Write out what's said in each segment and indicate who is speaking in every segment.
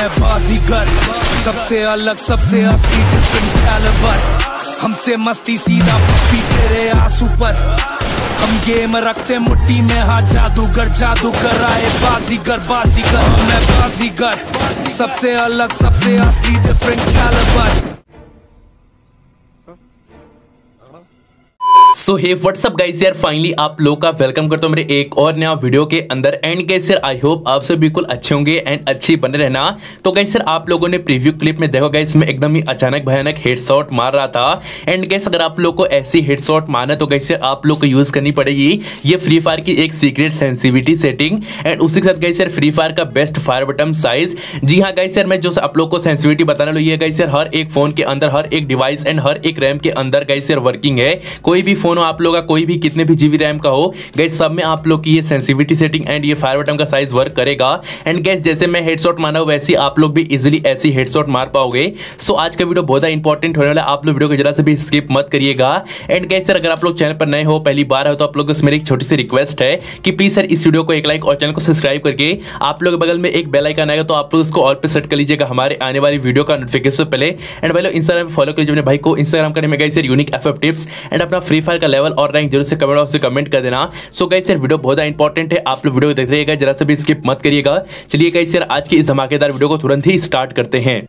Speaker 1: मैं बाजीगर सबसे अलग, सबसे असली हमसे मस्ती सीधा पप्पी तेरे आँसू पर। हम गेम रखते मुट्ठी में हाँ जादूगर जादूगर आए बाजीगर बाजीगर। मैं बाजीगर। सबसे अलग, सबसे असली different calibre
Speaker 2: so hey what's up guys यार फाइनली आप लोग का वेलकम करता हूँ मेरे एक और नया वीडियो के अंदर. एंड गाइस यार आई होप आप सब बिल्कुल अच्छे होंगे एंड अच्छे बने रहना. तो गाइस यार आप लोगों ने प्रीव्यू क्लिप में देखो गाइस मैं एकदम ही अचानक भयानक हेडशॉट मार रहा था. एंड गाइस अगर आप लोग को ऐसी हेडशॉट मारना तो गाइस यार आप लोग को यूज़ करनी पड़ेगी. ये फ्री फायर की एक सीक्रेट सेंसिटिविटी सेटिंग एंड उसी के साथ गाइस यार फ्री फायर का बेस्ट फायर बटन साइज़ जी हाँ गाइस यार मैं जो आप लोग को सेंसिटिविटी बताने लो, ये गाइस यार हर एक फ़ोन के अंदर, हर एक डिवाइस एंड हर एक रैम के अंदर गाइस यार वर्किंग है. कोई भी फ़ोन हो, आप लोग का, कोई भी कितने भी जीबी रैम का हो गैस सब में आप लोग की ये सेंसिटिविटी सेटिंग एंड ये फायर बटन का साइज़ वर्क करेगा। एंड गैस जैसे मैं हेडशॉट माना वैसे आप लोग भी इजिली ऐसी हेडशॉट मार पाओगे। सो आज का वीडियो बहुत इंपॉर्टेंट होने वाला आप लोग वीडियो को जरा से भी स्किप मत करिएगा। एंड गैस सर अगर आप लोग चैनल पर नए हो, पहली बार हो तो आप लोग मेरी एक छोटी सी रिक्वेस्ट है कि प्लीज़ सर इस वीडियो को एक लाइक और चैनल को सब्सक्राइब करके आप लोग बगल में एक बेल आइकन आएगा तो आप लोग उसको और पे सेट कर लीजिएगा हमारे आने वाली वीडियो का नोटिफिकेशन पहले। एंड भाई लोग इंस्टाग्राम फॉलो करिए अपने भाई को। इंस्टाग्राम करने में गई sir unique F tips and अपना फ्री फायर का लेवल और रैंक ज़रूर से कमेंट बॉक्स से कमेंट कर देना। सो गाइस सर वीडियो बहुत इंपॉर्टेंट है। आप लोग वीडियो देख रहिएगा, जरा से भी स्किप मत करिएगा। चलिए गाइस सर आज की इस धमाकेदार वीडियो को तुरंत ही स्टार्ट करते हैं।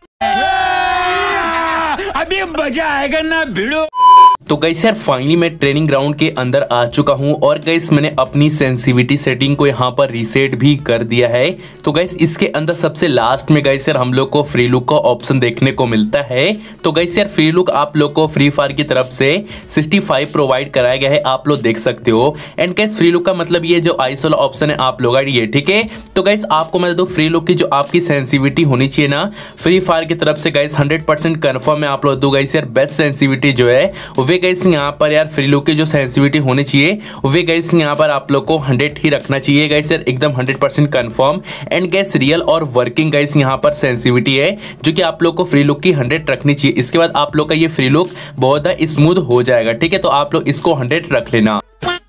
Speaker 3: अभी मज़ा आएगा ना भिड़ो
Speaker 2: तो गैस यार फाइनली मैं ट्रेनिंग ग्राउंड के अंदर आ चुका हूँ और गैस मैंने अपनी सेंसिटिविटी सेटिंग को यहाँ पर रीसेट भी कर दिया है। तो गैस इसके अंदर सबसे लास्ट में गैस यार, हम लोग को फ्री लुक का ऑप्शन देखने को मिलता है। तो गैस यार फ्री लुक आप लोग को फ्री फायर की तरफ़ से 65 प्रोवाइड कराया गया है। आप लोग देख सकते हो। एंड गैस फ्री लुक का मतलब ये जो आइस वाला ऑप्शन है, आप लोग ये ठीक है? तो गैस आपको मैं दो फ्री लुक की जो आपकी सेंसिटिविटी होनी चाहिए ना फ्री फायर की तरफ़ से गैस हंड्रेड परसेंट कन्फर्म है आप लोग दो गैस यार बेस्ट सेंसिटिविटी जो है वे गैस यहाँ पर यार फ्री लुक की जो सेंसिटिविटी होनी चाहिए, वे गैस यहाँ पर आप लोग को हंड्रेड ही रखना चाहिए गैस यार एकदम hundred percent confirm and guys real और वर्किंग गैस यहाँ पर सेंसिटिविटी है, जो कि आप लोग को फ्री लुक की हंड्रेड रखनी चाहिए। इसके बाद आप लोग का ये फ्री लुक बहुत स्मूथ हो जाएगा, ठीक है? तो आप लोग इसको हंड्रेड रख लेना।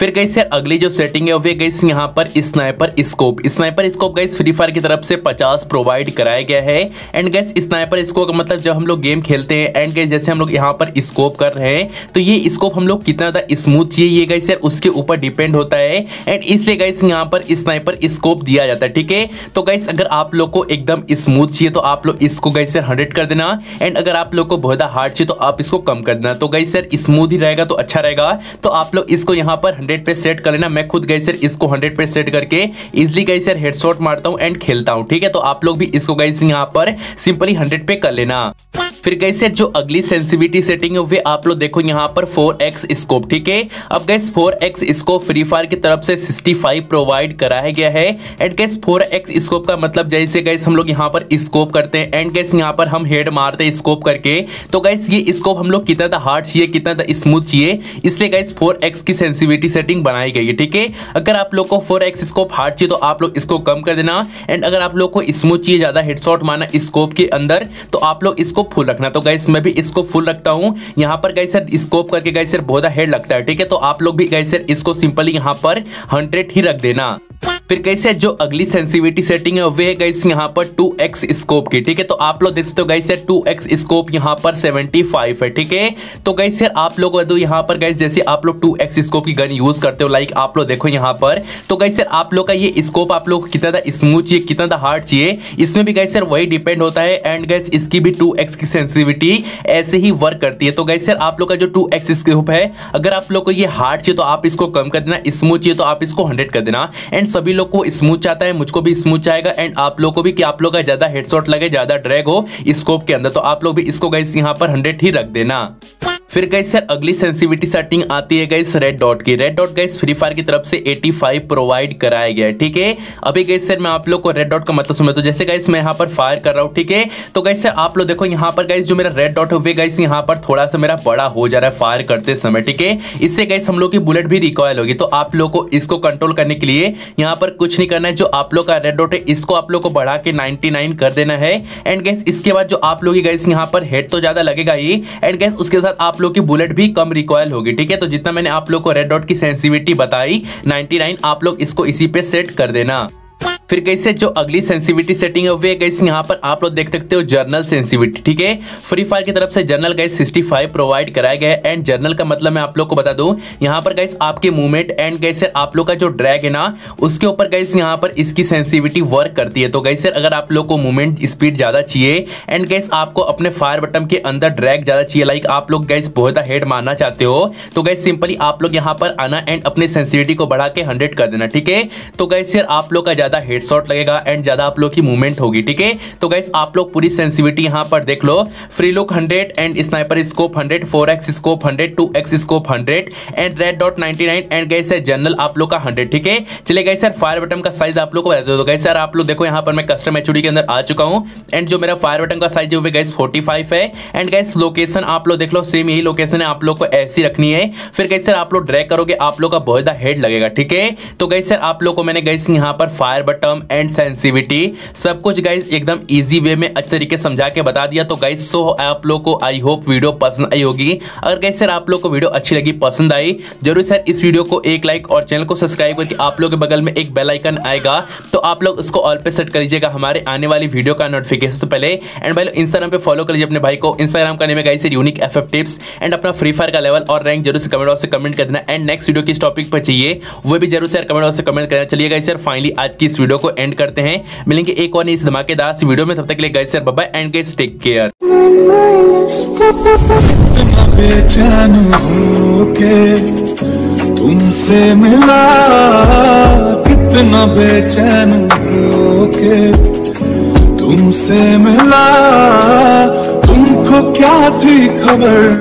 Speaker 2: फिर गई सर अगली जो सेटिंग है, वे गई यहाँ पर स्नाइपर स्कोप स्नाइपर स्कोप गई फ्री फायर की तरफ़ से 50 प्रोवाइड कराया गया है। एंड गैस स्नाइपर स्कोप का मतलब जब हम लोग गेम खेलते हैं एंड गैस जैसे हम लोग यहाँ पर स्कोप कर रहे हैं तो ये स्कोप हम लोग कितना ज़्यादा स्मूथ चाहिए, ये गई सर उसके ऊपर डिपेंड होता है। एंड इसलिए गैस यहाँ पर स्नाइपर स्कोप दिया जाता है, ठीक है? तो गैस अगर आप लोग को एकदम स्मूथ चाहिए तो आप लोग इसको गैस सर हंड्रेड कर देना। एंड अगर आप लोग को बहुत हार्ड चाहिए तो आप इसको कम कर देना। तो गई सर स्मूथ ही रहेगा तो अच्छा रहेगा। तो आप लोग इसको यहाँ पर हंड्रेड पे सेट कर लेना। मैं खुद गई सर इसको हंड्रेड पे सेट करके इजिली गई सर हेडशॉट मारता हूँ एंड खेलता हूँ। ठीक है? तो आप लोग भी इसको गई यहाँ पर सिंपली हंड्रेड पे कर लेना। फिर कैसे जो अगली सेंसिटिविटी सेटिंग है, वे आप लोग देखो यहाँ पर 4x स्कोप ठीक है? अब gas 4x scope Free Fire की तरफ़ से 65 प्रोवाइड कराया गया है। एंड गैस 4x स्कोप का मतलब जैसे गैस हम लोग यहाँ पर स्कोप करते हैं। एंड गैस यहाँ पर हम हेड मारते हैं स्कोप करके। तो गैस ये स्कोप हम लोग कितना हार्ड चाहिए, कितना था? स्मूथ चाहिए। इसलिए गैस 4x की सेंसिटिविटी सेटिंग बनाई गई है, ठीक है? अगर आप लोग को 4x स्कोप हार्ड चाहिए तो आप लोग इसको कम कर देना। एंड अगर आप लोग को स्मूथ चाहिए, ज़्यादा हेडशॉट मारना स्कोप के अंदर तो आप लोग इसको फुल रखना। तो गैस मैं भी इसको फुल रखता हूँ। यहाँ पर गैस सर स्कोप करके गैस सर बहुत हेड लगता है, ठीक है? तो आप लोग भी गैस सर इसको सिंपली यहाँ पर हंड्रेड ही रख देना। फिर कैसे जो अगली सेंसिटिविटी सेटिंग है, वे गैस यहाँ पर 2x स्कोप की, ठीक है? तो आप लोग देख सकते हो गैस यार 2x स्कोप यहाँ पर 75 है, ठीक है? तो गैस यार आप लोग तो यहाँ पर गैस जैसे आप लोग 2x स्कोप की गन यूज़ करते हो लाइक आप लोग देखो यहाँ पर तो गैस यार आप लोग का ये स्कोप आप लोग कितना स्मूथ चाहिए, कितना हार्ड चाहिए, इसमें भी गैस यार वही डिपेंड होता है। एंड गैस इसकी भी टू की सेंसिटिविटी ऐसे ही वर्क करती है। तो गैस सर आप लोग का जो टू एक्स स्कोप है, अगर आप लोग को ये हार्ड चाहिए तो आप इसको कम कर देना। स्मूथ चाहिए तो आप इसको हंड्रेड कर देना। एंड सभी लोग को स्मूथ चाहता है, मुझको भी स्मूथ चाहेगा। एंड आप लोग को भी कि आप लोग का ज़्यादा हेडशॉट लगे, ज़्यादा ड्रैग हो स्कोप के अंदर तो आप लोग भी इसको गैस यहाँ पर हंड्रेड ही रख देना। फिर गई सर अगली सेंसिटिविटी सेटिंग आती है गई रेड डॉट की। रेड डॉट गई फ्री फायर की तरफ़ से 85 प्रोवाइड कराया गया है, ठीक है? अभी गई सर मैं आप लोग को रेड डॉट का मतलब समझ तो जैसे गई मैं यहाँ पर फायर कर रहा हूँ, ठीक है? तो गई सर आप लोग देखो, यहाँ पर गई जो मेरा रेड डॉट है गई यहाँ पर थोड़ा सा मेरा बड़ा हो जा रहा है फायर करते समय, ठीक है? इससे गई हम लोग की बुलेट भी रिकॉयल होगी। तो आप लोग को इसको कंट्रोल करने के लिए यहाँ पर कुछ नहीं करना है। जो आप लोग का रेड डॉट है, इसको आप लोग को बढ़ा के 99 कर देना है। एंड गैस इसके बाद जो आप लोग गैस यहाँ पर हेड तो ज़्यादा लगेगा ही। एंड गैस उसके साथ आप लोग की बुलेट भी कम रिकॉयल होगी, ठीक है? तो जितना मैंने आप लोग को रेड डॉट की सेंसिविटी बताई 99 आप लोग इसको इसी पे सेट कर देना। फिर कैसे जो अगली सेंसिविटी सेटिंग है, वे गैस यहाँ पर आप लोग देख सकते हो जर्नल सेंसिविटी ठीक है? फ्री फायर की तरफ़ से जर्नल गैस 65 प्रोवाइड कराया गया है एंड जर्नल का मतलब मैं आप लोग को बता दूँ, यहाँ पर गैस आपके मूवमेंट एंड गैस आप लोग का जो ड्रैग है ना, उसके ऊपर गैस यहाँ पर इसकी सेंसिविटी वर्क करती है। तो गैस अगर आप लोग को मूवमेंट स्पीड ज़्यादा चाहिए एंड गैस आपको अपने फायर बटन के अंदर ड्रैग ज़्यादा चाहिए लाइक आप लोग गैस बहुत हेड मारना चाहते हो तो गैस सिंपली आप लोग यहाँ पर आना एंड अपने सेंसिविटी को बढ़ा के हंड्रेड कर देना, ठीक है? तो गैस आप लोग का ज़्यादा हेड शॉट लगेगा एंड ज़्यादा आप लोग की मूवमेंट होगी, ठीक है? तो गाइस आप लोग पूरी सेंसिविटी यहाँ पर देख लो। Free look 100 and sniper scope 100 4x scope 100 2x scope 100 and red dot 99 and guys general आप लोग का 100 ठीक है? चलिए गाइस सर फायर बटन का साइज़ आप लोग को बता दो। गाइस सर आप लोग देखो, यहाँ पर मैं कस्टम एचडी के अंदर आ चुका हूँ। एंड जो मेरा फायर बटन का साइज़ है गाइस 45 है। एंड गाइस लोकेशन आप लोग देख लो सेम यही लोकेशन है, आप लोग को ऐसी रखनी है। फिर गाइस सर आप लोग ड्रैग करोगे, आप लोग का बहुत ज़्यादा हेड लगेगा, ठीक है? तो गाइस सर आप लोग को मैंने गाइस यहाँ पर फायर बटन एंड सेंसिविटी सब कुछ गाइस एकदम इजी वे में अच्छे तरीके समझा के बता दिया। तो गाइस सो आप लोग को आई होप वीडियो पसंद आई होगी। अगर गाइस सर आप लोग को वीडियो अच्छी लगी, पसंद आई, ज़रूर सर इस वीडियो को एक लाइक और चैनल को सब्सक्राइब करके आप लोग के बगल में एक बेल आइकन आएगा। तो आप लोग उसको ऑल पे सेट कर लीजिएगा हमारे आने वाली वीडियो का नोटिफिकेशन से पहले। एंड भाई इंस्टाग्राम पे फॉलो कर लीजिए अपने भाई को। इंस्टाग्राम का नेम है guys unique F tips and अपना फ्री फायर का लेवल और रैंक ज़रूर से कमेंट बॉक्स से कमेंट कर देना। एंड नेक्स्ट वीडियो किस टॉपिक पर चाहिए, वो भी ज़रूर सर कमेंट बॉक्स से कमेंट करना। चलिए गाइस सर फाइनली आज की इस वीडियो को एंड करते हैं। मिलेंगे एक और इस धमाकेदार वीडियो में। तब तक के लिए guys sir bye and guys take care
Speaker 4: तुमसे मिला, कितना बेचैन होके तुमसे मिला, तुमको क्या थी खबर?